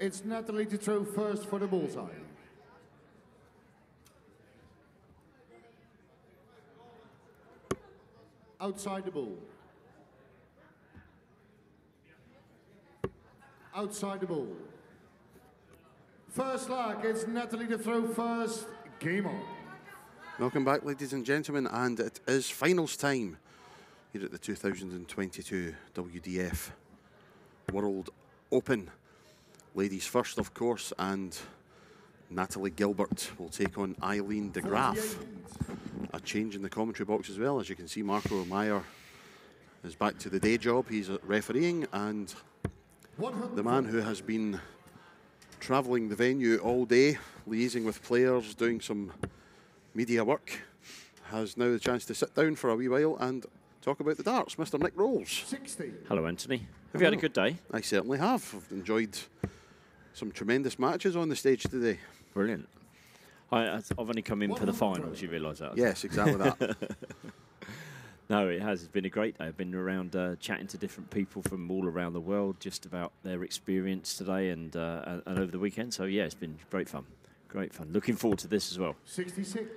It's Natalie to throw first for the bullseye. Outside the ball. Outside the ball. First lag, it's Natalie to throw first. Game on. Welcome back, ladies and gentlemen, and it is finals time here at the 2022 WDF World Open. Ladies first, of course, and Natalie Gilbert will take on Aileen de Graaf. A change in the commentary box as well. As you can see, Marco Meyer is back to the day job. He's refereeing, and the man who has been travelling the venue all day, liaising with players, doing some media work, has now the chance to sit down for a wee while and talk about the darts. Mr. Nick Rolls. 60. Hello, Anthony. Have you had a good day? I certainly have. I've enjoyed some tremendous matches on the stage today. Brilliant. I, I've only come in for the finals, you realise that? Yes, exactly that. No, it has. It's been a great day. I've been around uh, chatting to different people from all around the world just about their experience today and, uh, and, and over the weekend. So, yeah, it's been great fun. Great fun. Looking forward to this as well. 66.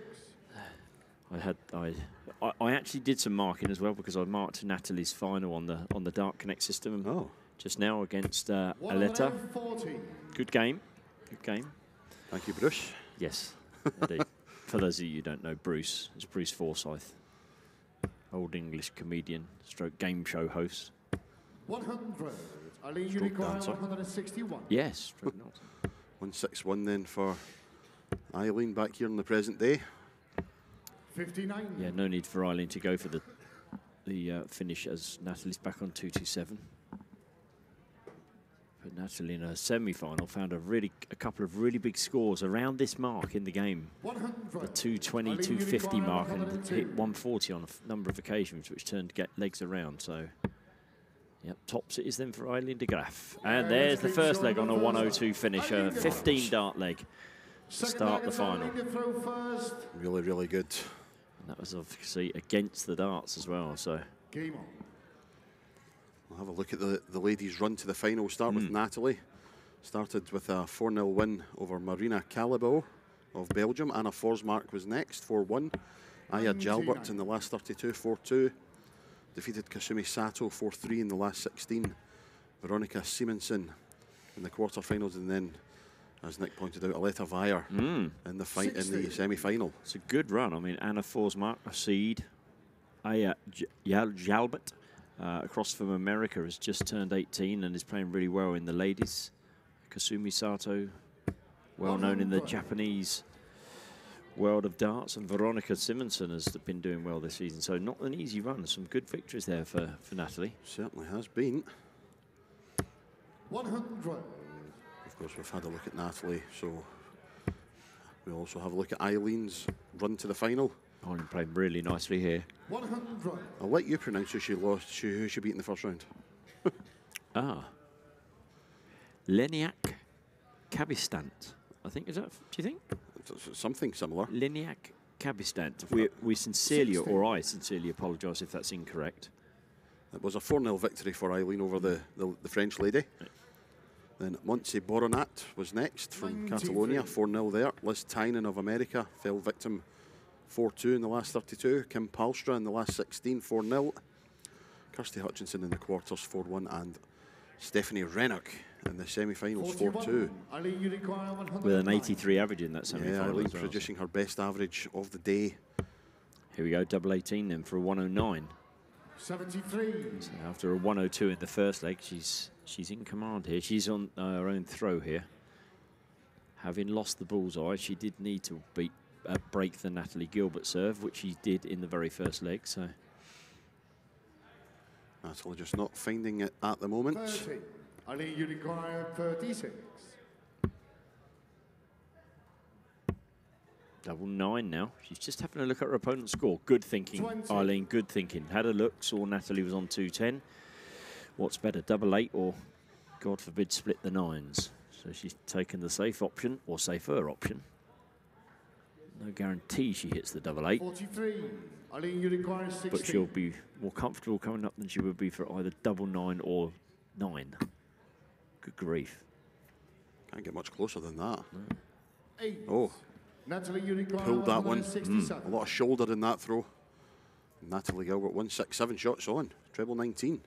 I had I, I I actually did some marking as well because I marked Natalie's final on the on the Dart Connect system Oh. Just now against uh, Aletta. Good game. Good game. Thank you, Bruce. Yes, indeed. For those of you who don't know, Bruce is Bruce Forsyth, old English comedian, stroke game show host. 100. Aileen Stroke Unicorn dancer. 161. Yes, stroke not. 161 then for Aileen back here in the present day. 59. Yeah, no need for Aileen to go for the the uh, finish as Natalie's back on 227. But Natalie in her semi-final found a really a couple of really big scores around this mark in the game. 100. The 220, 250 mark and hit 140 on a number of occasions, which turned get legs around. So, yep, tops it is then for Aileen de Graaf. And there's the first leg on a 102 finish, a 15 dart leg to start the final. Aileen to throw first. Really, really good. And that was obviously against the darts as well. So, Game on. We'll have a look at the, the ladies' run to the final. We'll Start with hmm. Natalie. Started with a 4 0 win over Marina Calabo of Belgium. Anna Forsmark was next, 4 1. Aya Jalbert in the last 32, 4 2. Defeated Kasumi Sato 4 3 in the last 16. Veronica Simonsen in the quarterfinals, and then, as Nick pointed out, Aletta Wajer hmm. in the fight in the semi final. it's a good run. I mean, Anna Forsmark, a seed. Aya J- Jalbert, uh, across from America, has just turned 18 and is playing really well in the ladies. Kasumi Sato, well known in the Japanese world of darts, and Veronica Simonsen has been doing well this season. So not an easy run. Some good victories there for, for Natalie. Certainly has been. 100. Of course, we've had a look at Natalie, so we also have a look at Aileen's run to the final. Aileen playing really nicely here. 100. I'll let you pronounce who she lost, she, who she beat in the first round. Ah. Leniak Kabistant. I think, is that, do you think? It's- it's Something similar. Liniak Kabistant. We, we sincerely, or I sincerely apologise if that's incorrect. It was a 4 0 victory for Aileen over the, the, the French lady. Then Montse Boronat was next from 93. Catalonia, 4 0 there. Liz Tynan of America fell victim 4 2 in the last 32. Kim Palstra in the last 16, 4 0. Kirsty Hutchinson in the quarters, 4 1. And Stephanie Rennock in the semi finals, 4 2. 41. Aileen Unicorn 109. With an 83 average in that semi Yeah, final. Aileen as well, producing her best average of the day. Here we go, double 18 then for a 109. 73. So after a 102 in the first leg, she's she's in command here. She's on uh, her own throw here. Having lost the bullseye, she did need to beat uh, break the Natalie Gilbert serve, which he did in the very first leg. So Natalie just not finding it at the moment. 30. Aileen Unicorn 36. double nine now. She's just having a look at her opponent's score. Good thinking, 20. Aileen. Good thinking. Had a look, saw Natalie was on 210. What's better, double eight or, God forbid, split the nines? So she's taken the safe option or safer option. No guarantee she hits the double eight, 43. Aileen Unicorn 16. but she'll be more comfortable coming up than she would be for either double nine or nine. Good grief. Can't get much closer than that. Eight. Oh, Natalie Unicorn, pulled that one. 167. Hmm. A lot of shoulder in that throw. Natalie Gilbert, 167 shots on. Treble 19.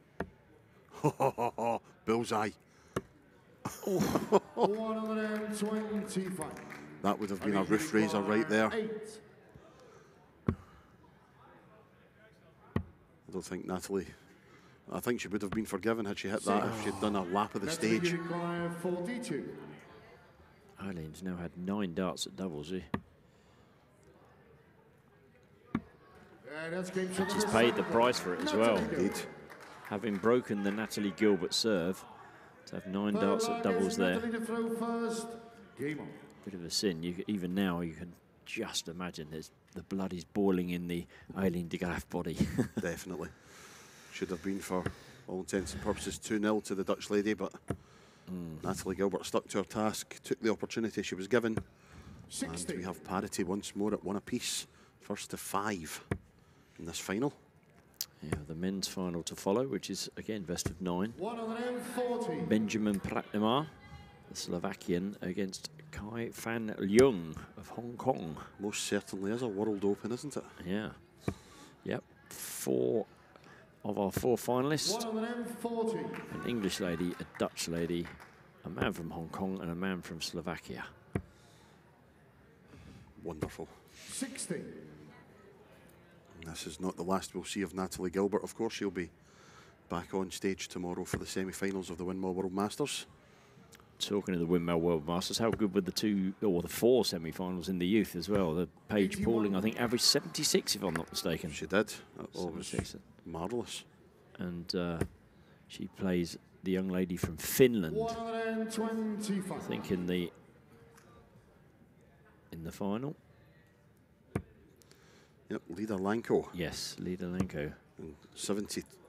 Bullseye. Oh. 125. That would have been a roof raiser right there. I don't think Natalie. I think she would have been forgiven had she hit that if she'd done a lap of the Natalie stage. Unicorn, 42. Aileen's now had nine darts at doubles. Eh? And that's game She's paid the price for it as well. Indeed. Having broken the Natalie Gilbert serve, to have nine darts at doubles there. Natalie to throw first. Game on. Bit of a sin. You, c- even now, you can just imagine there's the blood is boiling in the Aileen de Graaf body. Definitely. Should have been for all intents and purposes 2 0 to the Dutch lady, but hmm. Natalie Gilbert stuck to her task, took the opportunity she was given, and we have parity once more at one apiece. First to five in this final. yeah, the men's final to follow, which is again best of nine. 140. Benjamin Pratnemer, the Slovakian, against Kai Fan Leung of Hong Kong. Most certainly is a world open, isn't it? Yeah. Yep. Four of our four finalists. 140. An English lady, a Dutch lady, a man from Hong Kong, and a man from Slovakia. Wonderful. 60. This is not the last we'll see of Natalie Gilbert. Of course, she'll be back on stage tomorrow for the semi-finals of the Windmill World Masters. Talking of the Windmill World Masters, how good were the two or the four semi-finals in the youth as well? The Paige 81. Pauling, I think, averaged 76, if I'm not mistaken. She did. That was 76. marvellous. And uh, she plays the young lady from Finland. 125. I think in the in the final. Yep, leader Lanko. Yes, Lida Lenko, And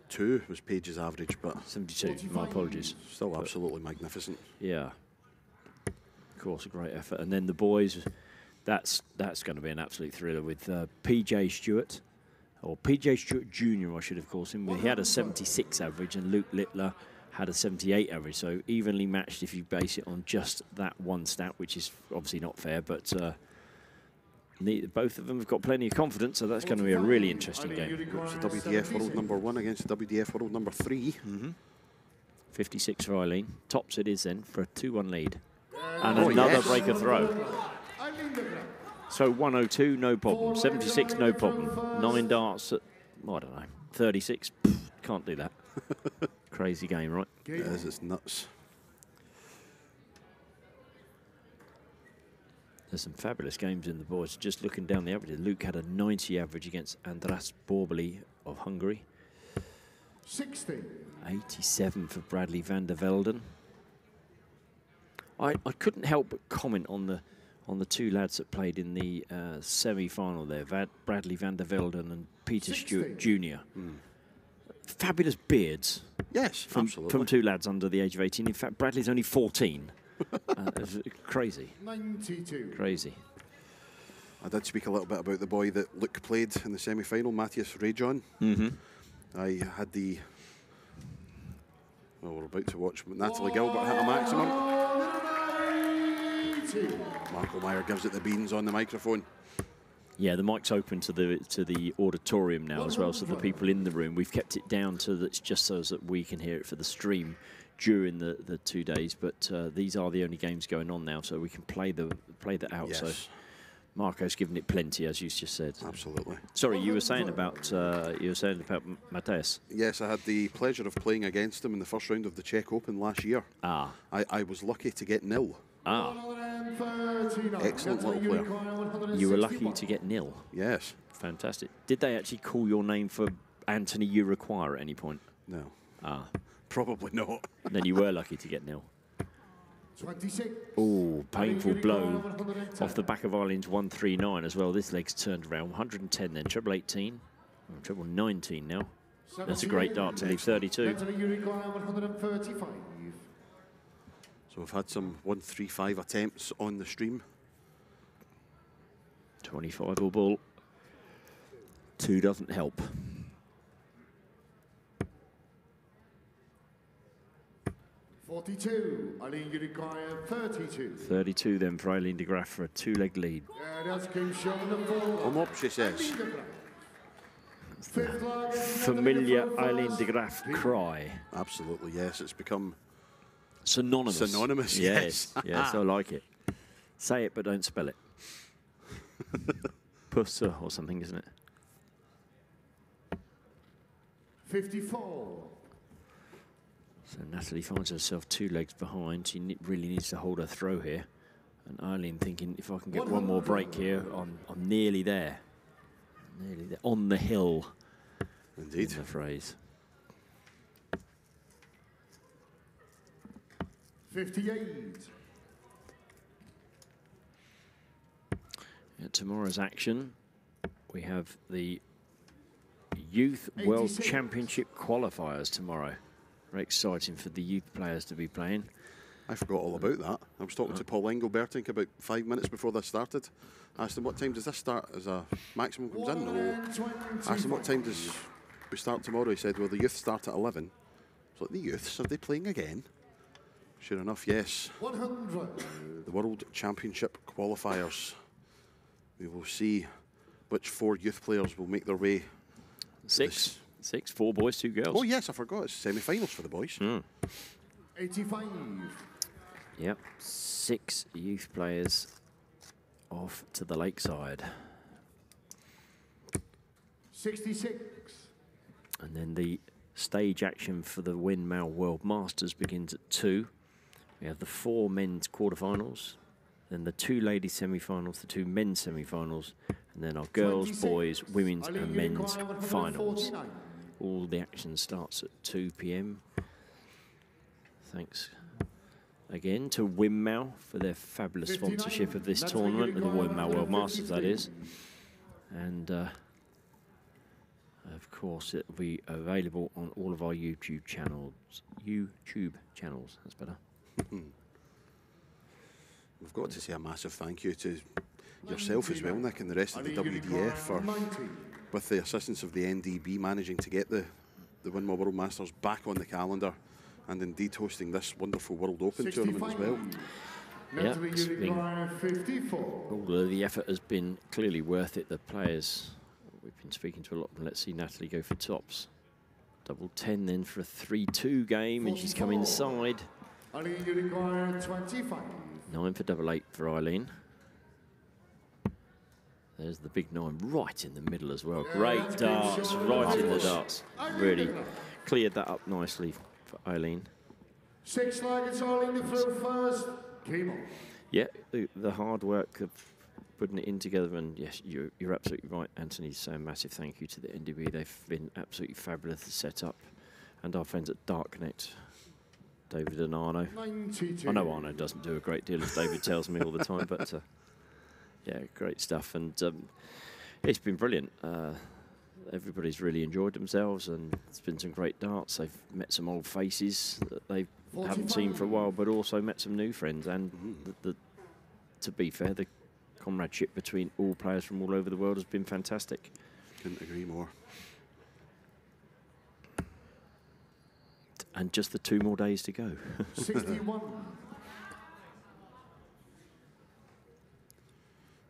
72 was Paige's average, but 72. My apologies. still absolutely magnificent. Yeah. Of course, a great effort. And then the boys, that's that's going to be an absolute thriller with uh, PJ Stewart, or PJ Stewart Jr. I should have called him. He had a 76 average, and Luke Littler had a 78 average. So evenly matched if you base it on just that one stat, which is obviously not fair, but. Uh, ne- both of them have got plenty of confidence, so that's going to be a really interesting game. It's the WDF World number one against the WDF World number three. Mm-hmm. 56 for Aileen. Tops it is then for a 2 1 lead. Uh, and Oh, another yes. breaker throw. Aileen de Graaf. So 102, no problem. 76, no problem. Nine darts at, I don't know, 36. Pff, can't do that. Crazy game, right? It is, it's nuts. There's some fabulous games in the boys. Just looking down the average, Luke had a 90 average against Andras Borbeli of Hungary. 60. 87 for Bradley van der Velden. I, I couldn't help but comment on the on the two lads that played in the uh, semi-final there, Vad, Bradley van der Velden and Peter Stewart Jr. Fabulous beards Yes, from, absolutely. from two lads under the age of 18. In fact, Bradley's only 14. Uh, crazy, 92. crazy. I did speak a little bit about the boy that Luke played in the semi-final, Matthias Rayjohn. Mm-hmm. I had the. Well, we're about to watch Natalie Gilbert hit a maximum. 90. Marco Meyer gives it the beans on the microphone. Yeah, the mic's open to the to the auditorium now as well, so the people in the room. We've kept it down to that's just so that we can hear it for the stream during the, the two days. But uh, these are the only games going on now, so we can play the play that out. So Marco's given it plenty, as you just said. absolutely. Sorry, you were saying about uh, you were saying about Mateus. Yes, I had the pleasure of playing against him in the first round of the Czech Open last year. Ah, I, I was lucky to get nil. ah, 139. Excellent little player. You were lucky to get nil. Yes. Fantastic. Did they actually call your name for Anthony You require at any point? No. Ah, Probably not. then you were lucky to get nil. 26. Oh, painful blow off the back of Ireland's 139 as well. This leg's turned around. 110 then, treble 18. Oh, treble 19 now. That's a great dart to leave 32. Natalie Unicorn, 135. So we've had some 135 attempts on the stream. 25 all ball. Two doesn't help. 42. Aileen, you 32. 32 then for Aileen de Graaf for a two-leg lead. Yeah, that's came short on the ball. Come up, she says. Aileen de Graaf. Fifth leg, Familiar Natalie Aileen de Graaf cry. Absolutely, yes. It's become Synonymous. Synonymous, Yes, yes. yes, I like it. Say it, but don't spell it. Pussa or something, isn't it? 54. So Natalie finds herself two legs behind. She ne- really needs to hold her throw here. And Aileen thinking, if I can get one more break here, I'm, I'm nearly there. Nearly there. On the hill, indeed. is the phrase. 58. At tomorrow's action, we have the Youth World Championship qualifiers tomorrow. Very exciting for the youth players to be playing. I forgot all about that. I was talking to oh. Paul Engelbertink about five minutes before this started. I asked him what time does this start as a maximum comes in. No. I asked him what time does we start tomorrow. He said, well, the youth start at 11. So like, the youths, are they playing again? Sure enough, yes. 100. The World Championship qualifiers. We will see which four youth players will make their way. Six. Six, four boys, two girls. Oh, yes, I forgot. It's semi-finals for the boys. Hmm. 85. Yep, six youth players off to the lakeside. 66. And then the stage action for the Windmill World Masters begins at two. We have the four men's quarterfinals, then the two ladies semi-finals, the two men's semi-finals, and then our girls, 26. boys, women's, and men's finals. All the action starts at 2 p.m. Thanks again to Windmill for their fabulous 59. sponsorship of this That's tournament, of the require World Masters, that is. And uh, of course, it will be available on all of our YouTube channels. YouTube channels, that's better. We've got to say a massive thank you to yourself as well, Nick, and the rest of the Aileen, you require WDF for, 90. with the assistance of the NDB, managing to get the, the Windmill World Masters back on the calendar and indeed hosting this wonderful World Open tournament as well. Natalie, it's you been- 54. Although the effort has been clearly worth it, the players, we've been speaking to a lot of them. Let's see Natalie go for tops. Double 10 then for a 3-2 game, and she's come inside. Aileen, you require 25. Nine for double eight for Aileen. There's the big nine right in the middle as well. Great darts, right in the darts. Really cleared that up nicely for Aileen. Six leg, it's Aileen the throw first. Game on. Yeah, the, the hard work of putting it in together, and yes, you're, you're absolutely right, Anthony. So massive thank you to the NDB. They've been absolutely fabulous to set up, and our friends at Darknet, David and Arno. 92. I know Arno doesn't do a great deal, as David tells me all the time, but uh, yeah, great stuff, and um, it's been brilliant. Uh, everybody's really enjoyed themselves, and it's been some great darts. They've met some old faces that they haven't seen for a while, but also met some new friends. And the, the, to be fair, the comradeship between all players from all over the world has been fantastic. Couldn't agree more. And just the two more days to go. 61.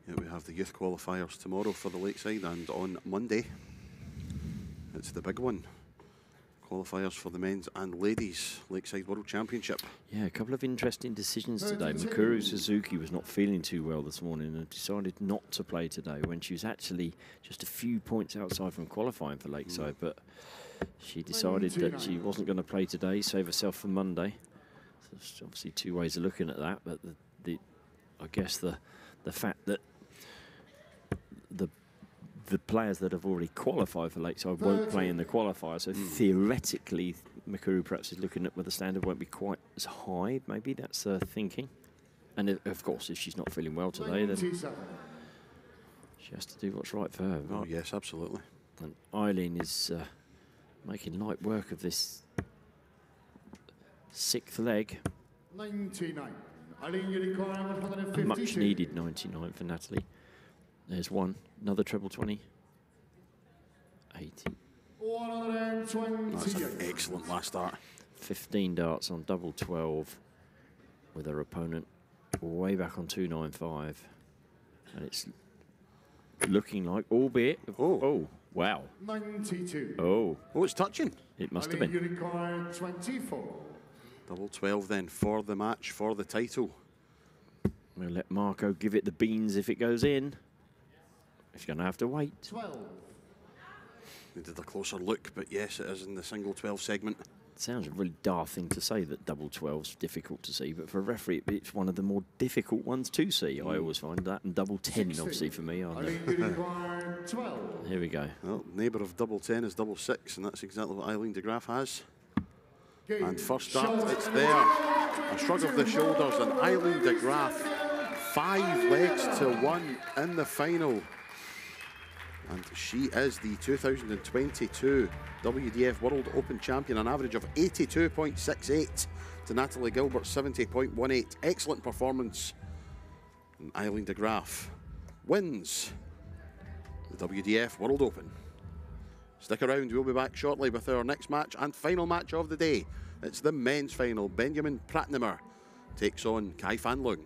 Yeah, we have the youth qualifiers tomorrow for the Lakeside, and on Monday, it's the big one. Qualifiers for the men's and ladies Lakeside World Championship. Yeah, a couple of interesting decisions today. 32. Mikuru Suzuki was not feeling too well this morning and decided not to play today when she was actually just a few points outside from qualifying for Lakeside. Mm. But she decided that she wasn't going to play today, save herself for Monday. So there's obviously two ways of looking at that, but the, the I guess the the fact that the the players that have already qualified for Lakeside won't play in the qualifier. So theoretically, Mikuru perhaps is looking at where the standard won't be quite as high. Maybe that's uh, thinking. And if, of course, if she's not feeling well today, then she has to do what's right for her. Oh, yes, absolutely. And Aileen is uh, making light work of this sixth leg. 99. Aileen, you require A 152. much needed 99 for Natalie. There's one. Another treble 20. 80. That's an excellent last start. 15 darts on double 12 with her opponent way back on 295. And it's looking like, albeit, Oh. oh, wow. 92. Oh, Oh, it's touching. it must have been. Unicorn 24. Double 12 then for the match, for the title. We'll let Marco give it the beans if it goes in. He's going to have to wait. 12. We did a closer look, but yes, it is in the single 12 segment. sounds a really daft thing to say that double 12's difficult to see, but for a referee, it's one of the more difficult ones to see. I mm. always find that, and double 10, 16. obviously, for me. are the- Aileen Unicorn 12. Here we go. Well, neighbour of double 10 is double 6, and that's exactly what Aileen de Graaf has. Game. And first up, Shot it's there. A shrug of the shoulders, and Aileen de Graaf, five legs to one in the final. And she is the 2022 WDF World Open Champion, an average of 82.68 to Natalie Gilbert 70.18. Excellent performance. And Aileen de Graaf wins the WDF World Open. Stick around, we'll be back shortly with our next match and final match of the day. It's the men's final. Benjamin Pratnemer takes on Kai Fan Leung.